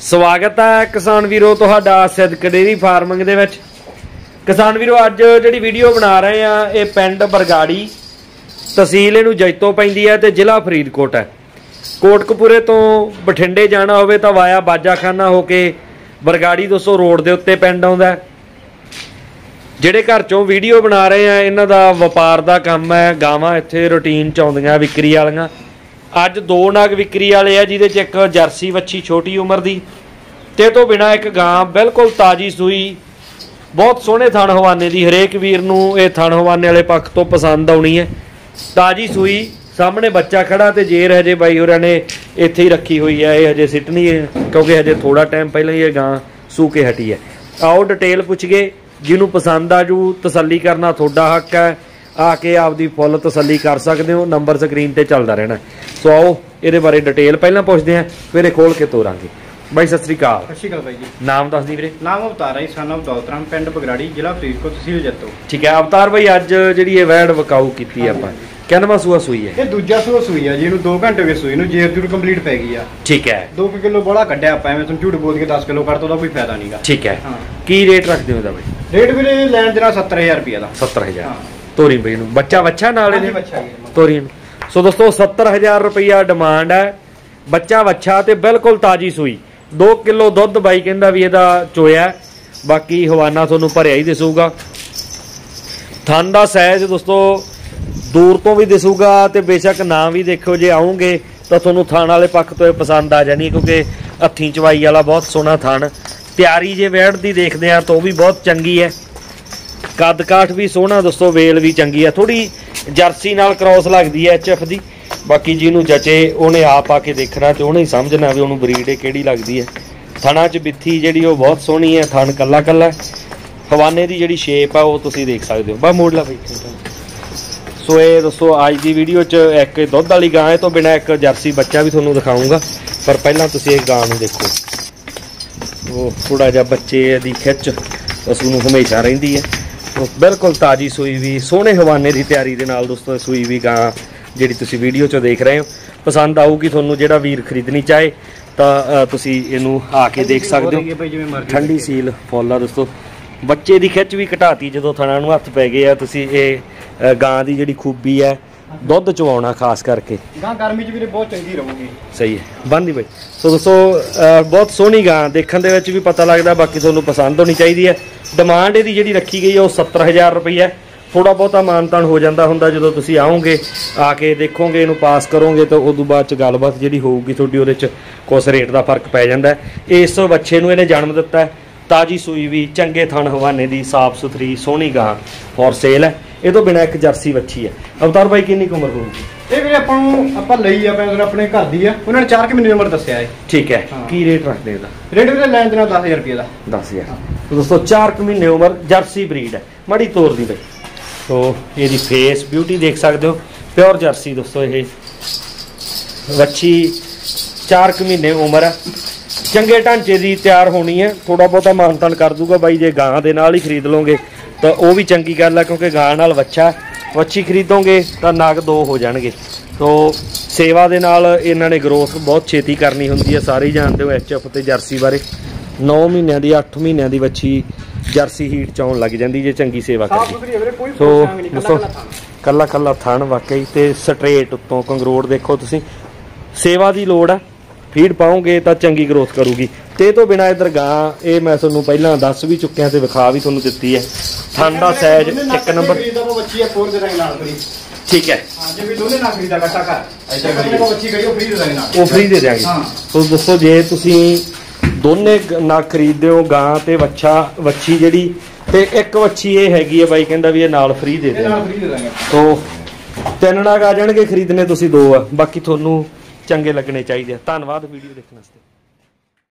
ਸਵਾਗਤ ਹੈ ਕਿਸਾਨ ਵੀਰੋ ਤੁਹਾਡਾ ਸਿੱਧਕ ਡੇਰੀ ਫਾਰਮਿੰਗ ਦੇ ਵਿੱਚ। ਕਿਸਾਨ ਵੀਰੋ, ਅੱਜ ਜਿਹੜੀ ਵੀਡੀਓ ਬਣਾ ਰਹੇ ਆ ਇਹ ਪਿੰਡ ਬਰਗਾੜੀ ਤਹਿਸੀਲ ਇਹਨੂੰ ਜੈਤੋ ਪੈਂਦੀ ਹੈ ਤੇ ਜ਼ਿਲ੍ਹਾ ਫਰੀਦਕੋਟ ਹੈ। ਕੋਟਕਪੂਰੇ ਤੋਂ ਬਠਿੰਡੇ ਜਾਣਾ ਹੋਵੇ ਤਾਂ ਵਾਇਆ ਬਾਜਾਖਾਨਾ ਹੋ ਕੇ ਬਰਗਾੜੀ 200 ਰੋਡ ਦੇ ਉੱਤੇ ਪਿੰਡ ਆਉਂਦਾ ਜਿਹੜੇ ਘਰ ਚੋਂ ਵੀਡੀਓ ਬਣਾ ਰਹੇ ਆ ਇਹਨਾਂ ਦਾ ਵਪਾਰ ਦਾ ਕੰਮ ਹੈ, ਗਾਵਾਂ ਇੱਥੇ ਰੂਟੀਨ ਚ ਆਉਂਦੀਆਂ, ਵਿਕਰੀ ਵਾਲੀਆਂ। ਅੱਜ ਦੋ ਨਗ ਵਿਕਰੀ ਵਾਲੇ ਆ, ਜਿਹਦੇ ਚ ਇੱਕ ਜਰਸੀ ਵੱਛੀ ਛੋਟੀ ਉਮਰ ਦੀ ਤੇ ਤੋਂ ਬਿਨਾ ਇੱਕ ਗਾਂ ਬਿਲਕੁਲ ਤਾਜੀ ਸੂਈ, ਬਹੁਤ ਸੋਹਣੇ ਥਣ ਹਵਾਨੇ ਦੀ, ਹਰੇਕ ਵੀਰ ਨੂੰ ਇਹ ਥਣ ਹਵਾਨੇ ਵਾਲੇ ਪੱਖ ਤੋਂ ਪਸੰਦ ਆਉਣੀ ਹੈ। ਤਾਜੀ ਸੂਈ, ਸਾਹਮਣੇ ਬੱਚਾ ਖੜਾ ਤੇ ਜੇਰ ਹਜੇ ਬਾਈ ਹੋਰਾਂ ਨੇ ਇੱਥੇ ਹੀ ਰੱਖੀ ਹੋਈ ਹੈ, ਇਹ ਹਜੇ ਸਿੱਟਣੀ ਹੈ, ਕਿਉਂਕਿ ਹਜੇ ਥੋੜਾ ਟਾਈਮ ਪਹਿਲਾਂ ਹੀ ਇਹ ਗਾਂ ਸੂ ਕੇ ਹਟੀ ਹੈ। ਆਓ ਡਿਟੇਲ ਪੁੱਛ ਗਏ ਜਿਹਨੂੰ ਪਸੰਦ ਆ ਜੂ ਤਸੱਲੀ ਕਰਨਾ ਤੁਹਾਡਾ ਹੱਕ ਹੈ, ਆ ਕੇ ਆਪਦੀ ਫੁੱਲ ਤਸੱਲੀ ਕਰ ਸਕਦੇ ਹੋ ਨੰਬਰ ਸਕਰੀਨ ਤੇ ਚੱਲਦਾ ਰਹਿਣਾ। ਸੋ ਆਓ ਇਹਦੇ ਬਾਰੇ ਡਿਟੇਲ ਪਹਿਲਾਂ ਪੁੱਛਦੇ ਆਂ ਫਿਰ ਇਹ ਖੋਲ ਕੇ ਤੋਰਾਂਗੇ। ਬਾਈ ਸਤਿ ਸ੍ਰੀ ਅਕਾਲ। ਸਤਿ ਸ਼੍ਰੀ ਅਕਾਲ ਬਾਈ ਜੀ। ਨਾਮ ਦੱਸ ਦੀ ਵੀਰੇ। ਨਾਮ ਅਵਤਾਰ ਹੈ ਸਨ of ਦੌਲਤਰਾਮ ਪਿੰਡ ਬਗਰਾੜੀ ਜ਼ਿਲ੍ਹਾ ਫਰੀਦਕੋਟ ਤਹਿਸੀਲ ਜੱਤੋ। ਠੀਕ ਹੈ ਅਵਤਾਰ ਬਾਈ ਅੱਜ ਜਿਹੜੀ ਇਹ ਵੈੜ ਵਕਾਊ ਕੀਤੀ ਆਪਾਂ। ਕਹਿੰਦਾ ਸੂਆ ਸੂਈ ਹੈ? ਇਹ ਦੂਜਾ ਸੂਆ ਸੂਈ ਆ ਜੀ ਇਹਨੂੰ 2 ਘੰਟੇ ਹੋ ਗਏ ਸੂਈ ਨੂੰ ਜੇਰ ਜੂਰ ਕੰਪਲੀਟ ਪੈ ਗਈ ਆ। ਠੀਕ ਹੈ। 2 ਕਿਲੋ ਬੋਲਾ ਕੱਢਿਆ ਆਪਾਂ ਐਵੇਂ ਤੁਹਾਨੂੰ ਝੂਠ ਬੋਲ ਕੇ 10 ਕਿਲੋ ਕੱਢ ਤੋਂ ਉਹਦਾ ਕੋਈ ਫਾਇਦਾ ਨਹੀਂਗਾ ਠੀਕ ਹੈ। ਹਾਂ। ਕੀ ਰੇਟ ਰੱਖਦੇ ਹੋ ਇਹਦਾ ਬਾਈ? ਰੇਟ ਵੀਰੇ ਲੈਣ ਦੇਣਾ 70000 ਰੁਪਏ ਦਾ। 70000 ਹਾਂ। ਤੋਰੀ ਬਈ ਨੂੰ। ਬੱਚਾ ਬੱਚਾ ਨਾਲ ਇਹਦੇ। ਤੋਰੀ ਨੂੰ। ਸੋ ਦੋਸਤੋ 70000 ਰੁਪਈਆ ਡਿਮਾਂਡ ਹੈ। ਬੱਚਾ ਵੱਛਾ ਤੇ ਬਿਲਕੁਲ ਤਾਜੀ ਸੂਈ। 2 ਕਿਲੋ ਦੁੱਧ ਬਾਈ ਕਹਿੰਦਾ ਵੀ ਇਹਦਾ ਚੋਇਆ ਬਾਕੀ ਹਵਾਨਾ ਤੁਹਾਨੂੰ ਭਰਿਆ ਹੀ ਦਿਸੂਗਾ। ਥਣ ਦਾ ਸਾਈਜ਼ ਦੋਸਤੋ, ਦੂਰ ਤੋਂ ਵੀ ਦਿਸੂਗਾ ਤੇ ਬੇਸ਼ੱਕ ਨਾ ਵੀ ਦੇਖੋ, ਜੇ ਆਉਂਗੇ ਤਾਂ ਤੁਹਾਨੂੰ ਥਾਣ ਵਾਲੇ ਪੱਖ ਤੋਂ ਇਹ ਪਸੰਦ ਆ ਜਾਣੀ ਕਿਉਂਕਿ ਹੱਥੀਂ ਚਵਾਈ ਵਾਲਾ ਬਹੁਤ ਸੋਹਣਾ ਥਾਣ। ਤਿਆਰੀ ਜੇ ਵੈੜ ਦੀ ਦੇਖਦੇ ਆ ਤਾਂ ਉਹ ਵੀ ਬਹੁਤ ਚੰਗੀ ਹੈ। ਕੱਦ ਕਾਠ ਵੀ ਸੋਹਣਾ ਦੋਸਤੋ, ਵੇਲ ਵੀ ਚੰਗੀ ਆ ਥੋੜੀ ਜਰਸੀ ਨਾਲ ਕ੍ਰਾਸ ਲੱਗਦੀ ਐ ਐਚਐਫ ਦੀ। ਬਾਕੀ ਜਿਹਨੂੰ ਜਚੇ, ਉਹਨੇ ਆਪ ਆ ਕੇ ਦੇਖਣਾ ਤੇ ਉਹਨੇ ਹੀ ਸਮਝਣਾ ਵੀ ਉਹਨੂੰ ਬਰੀਡ ਕਿਹੜੀ ਲੱਗਦੀ ਹੈ। ਥਣਾ 'ਚ ਬਿੱਥੀ ਜਿਹੜੀ ਉਹ ਬਹੁਤ ਸੋਹਣੀ ਹੈ, ਥਣ ਕੱਲਾ ਕੱਲਾ ਹਵਾਨੇ ਦੀ ਜਿਹੜੀ ਸ਼ੇਪ ਆ, ਉਹ ਤੁਸੀਂ ਦੇਖ ਸਕਦੇ ਹੋ। ਬਾ ਮੋੜ ਲਾ ਬਈ। ਸੋ ਇਹ ਦੋਸਤੋ ਅੱਜ ਦੀ ਵੀਡੀਓ 'ਚ ਇੱਕ ਦੁੱਧ ਵਾਲੀ ਗਾਂ ਹੈ ਤੋਂ ਬਿਨਾ ਇੱਕ ਜਰਸੀ ਬੱਚਾ ਵੀ ਤੁਹਾਨੂੰ ਦਿਖਾਉਂਗਾ ਪਰ ਪਹਿਲਾਂ ਤੁਸੀਂ ਇਹ ਗਾਂ ਨੂੰ ਦੇਖੋ। ਉਹ ਥੋੜਾ ਜਿਹਾ ਬੱਚੇ ਦੀ ਖਿੱਚ ਉਸ ਨੂੰ ਹਮੇਸ਼ਾ ਰਹਿੰਦੀ ਹੈ। ਬਿਲਕੁਲ ਤਾਜੀ ਸੂਈ ਵੀ ਸੋਹਣੇ ਹਵਾਨੇ ਦੀ ਤਿਆਰੀ ਦੇ ਨਾਲ ਦੋਸਤੋ ਸੂਈ ਵੀ ਗਾਂ ਜਿਹੜੀ ਤੁਸੀਂ ਵੀਡੀਓ 'ਚ ਦੇਖ ਰਹੇ ਹੋ। ਪਸੰਦ ਆਊਗੀ ਤੁਹਾਨੂੰ ਜਿਹੜਾ ਵੀਰ ਖਰੀਦਣੀ ਚਾਹੇ ਤਾਂ ਤੁਸੀਂ ਇਹਨੂੰ ਆ ਕੇ ਦੇਖ ਸਕਦੇ ਹੋ। ਠੰਡੀ ਸੀਲ ਫੁੱਲ ਆ ਦੋਸਤੋ। ਬੱਚੇ ਦੀ ਖਿੱਚ ਵੀ ਘਟਾਤੀ ਜਦੋਂ ਥਣਾ ਨੂੰ ਹੱਥ ਪੈ ਗਏ ਆ ਤੁਸੀਂ ਇਹ ਗਾਂ ਦੀ ਜਿਹੜੀ ਖੂਬੀ ਹੈ ਦੁੱਧ ਚਵਾਉਣਾ ਖਾਸ ਕਰਕੇ। ਗਾਂ ਗਰਮੀ ਚ ਵੀਰੇ ਬਹੁਤ ਚੰਗੀ ਰਹੂਗੀ। ਸਹੀ ਹੈ ਬੰਦੀ ਬਾਈ ਸੋ ਦੋਸਤੋ ਅਹ ਬਹੁਤ ਸੋਹਣੀ ਗਾਂ ਦੇਖਣ ਦੇ ਵਿੱਚ ਵੀ ਪਤਾ ਲੱਗਦਾ ਬਾਕੀ ਤੁਹਾਨੂੰ ਪਸੰਦ ਹੋਣੀ ਚਾਹੀਦੀ ਹੈ। ਡਿਮਾਂਡ ਇਹਦੀ ਜਿਹੜੀ ਰੱਖੀ ਗਈ ਹੈ ਉਹ 70000 ਰੁਪਏ ਹੈ। ਥੋੜਾ ਬਹੁਤਾ ਮਾਨਤਾਨ ਹੋ ਜਾਂਦਾ ਹੁੰਦਾ ਜਦੋਂ ਤੁਸੀਂ ਆਓਗੇ ਆ ਕੇ ਦੇਖੋਗੇ ਇਹਨੂੰ ਪਾਸ ਕਰੋਗੇ ਤਾਂ ਉਦੋਂ ਬਾਅਦ ਚ ਗੱਲਬਾਤ ਜਿਹੜੀ ਹੋਊਗੀ ਤੁਹਾਡੀ ਉਹਦੇ ਚ ਕੁਝ ਰੇਟ ਦਾ ਫ਼ਰਕ ਪੈ ਜਾਂਦਾ ਹੈ। ਇਸ ਬੱਚੇ ਨੂੰ ਇਹਨੇ ਜਨਮ ਦਿੱਤਾ ਹੈ। ਤਾਜੀ ਸੂਈ ਵੀ ਚੰਗੇ ਥਣ ਹਵਾਨੇ ਦੀ ਸਾਫ਼ ਸੁਥਰੀ ਸੋਹਣੀ ਗਾਂ ਫॉर ਸੇਲ ਹੈ। ਇਹ ਤੋਂ ਬਿਨਾ ਇੱਕ ਜਰਸੀ ਵੱਛੀ ਹੈ। ਅਵਤਾਰ ਬਾਈ ਕਿੰਨੀ ਕੁ ਉਮਰ ਹੋਊਗੀ? ਇਹ ਵੀਰੇ ਆਪਾਂ ਨੂੰ ਆਪਾਂ ਲਈ ਆ ਪੈਸੇ ਆਪਣੇ ਘਰ ਦੀ ਆ। ਉਹਨਾਂ ਨੇ 4 ਕਿ ਮਹੀਨੇ ਉਮਰ ਦੱਸਿਆ ਹੈ ਠੀਕ ਹੈ। ਹਾਂ। ਕੀ ਰੇਟ ਰੱਖਦੇ ਇਹਦਾ? ਰੇਟ ਵੀਰੇ ਲੈਣ ਦੇਣਾ 10000 ਰੁਪਏ ਦਾ। 10000 ਦੋਸਤੋ 4 ਕੁ ਮਹੀਨੇ ਉਮਰ ਜਰਸੀ ਬਰੀਡ ਹੈ। ਮੜੀ ਤੋਰ ਦੀ ਬਈ। ਸੋ ਇਹਦੀ ਫੇਸ ਬਿਊਟੀ ਦੇਖ ਸਕਦੇ ਹੋ। ਪਿਓਰ ਜਰਸੀ ਦੋਸਤੋ ਇਹ। ਵੱਛੀ 4 ਕੁ ਮਹੀਨੇ ਉਮਰ ਹੈ। ਚੰਗੇ ਢਾਂਚੇ ਦੀ ਤਿਆਰ ਹੋਣੀ ਹੈ। ਥੋੜਾ ਬਹੁਤਾ ਮਾਨਤਾਨ ਕਰ ਦੂਗਾ ਬਾਈ ਜੇ ਗਾਂ ਦੇ ਨਾਲ ਹੀ ਖਰੀਦ ਲਓਗੇ। ਤਾਂ ਉਹ ਵੀ ਚੰਗੀ ਗੱਲ ਹੈ ਕਿਉਂਕਿ ਗਾਂ ਨਾਲ ਵੱਛਾ ਵੱਛੀ ਖਰੀਦੋਗੇ ਤਾਂ ਨਗ ਦੋ ਹੋ ਜਾਣਗੇ। ਤੋ ਸੇਵਾ ਦੇ ਨਾਲ ਇਹਨਾਂ ਨੇ ਗਰੋਥ ਬਹੁਤ ਛੇਤੀ ਕਰਨੀ ਹੁੰਦੀ ਹੈ ਸਾਰੇ ਜਾਣਦੇ ਹੋ ਐਚਐਫ ਤੇ ਜਰਸੀ ਬਾਰੇ। 9 ਮਹੀਨਿਆਂ ਦੀ 8 ਮਹੀਨਿਆਂ ਦੀ ਵੱਛੀ ਜਰਸੀ ਹੀਟ ਚ ਆਉਣ ਲੱਗ ਜਾਂਦੀ ਜੇ ਚੰਗੀ ਸੇਵਾ ਆ ਕੋਈ ਸੋ ਕੱਲਾ ਕੱਲਾ ਕੱਲਾ ਥਣ ਵਾਕਈ ਤੇ ਸਟ੍ਰੇਟ ਉੱਤੋਂ ਕੰਗਰੋੜ ਦੇਖੋ ਤੁਸੀਂ। ਸੇਵਾ ਦੀ ਲੋੜ ਆ ਫੀਡ ਪਾਓਗੇ ਤਾਂ ਚੰਗੀ ਗਰੋਥ ਕਰੂਗੀ। ਤੇ ਇਹ ਤੋਂ ਬਿਨਾ ਇਧਰ ਗਾਂ ਇਹ ਮੈਂ ਤੁਹਾਨੂੰ ਪਹਿਲਾਂ ਦੱਸ ਵੀ ਚੁੱਕਿਆ ਤੇ ਵਿਖਾ ਵੀ ਤੁਹਾਨੂੰ ਦਿੱਤੀ ਹੈ। ਦਾ ਸਾਈਜ਼ ਇੱਕ ਨੰਬਰ। ਬੱਚੀ ਫੋਰ ਦੇ ਨਾਲ ਠੀਕ ਹੈ। ਹਾਂ ਜੇ ਵੀ ਦੋਨੇ ਨਾ ਖਰੀਦਾ ਇਕੱਠਾ ਕਰ ਐਸੇ ਕਰੀਏ। ਕੋ ਬੱਚੀ ਕਰੀ ਉਹ ਫਰੀ ਦੇ ਨਾਲ। ਉਹ ਫ੍ਰੀ ਦੇ ਦਿਆਂਗੇ। ਹਾਂ। ਸੋ ਦੋਸਤੋ ਜੇ ਤੁਸੀਂ ਦੋਨੇ ਨਗ ਖਰੀਦਦੇ ਹੋ ਗਾਂ ਤੇ ਵੱਛਾ ਵੱਛੀ ਜਿਹੜੀ ਤੇ ਇੱਕ ਵੱਛੀ ਇਹ ਹੈਗੀ ਹੈ ਬਾਈ ਕਹਿੰਦਾ ਵੀ ਇਹ ਨਾਲ ਫ੍ਰੀ ਦੇ ਦਿਆਂਗੇ ਨਾਲ ਫਰੀ ਦੇ ਦਾਂਗੇ ਸੋ ਤਿੰਨ ਨਗ ਆ ਜਾਣਗੇ ਖਰੀਦਨੇ ਤੁਸੀਂ ਦੋ ਆ। ਬਾਕੀ ਤੁਹਾਨੂੰ ਚੰਗੇ ਲੱਗਣੇ ਚਾਹੀਦੇ ਆ। ਧੰਨਵਾਦ ਵੀਡੀਓ ਦੇਖਣ ਵਾਸਤੇ।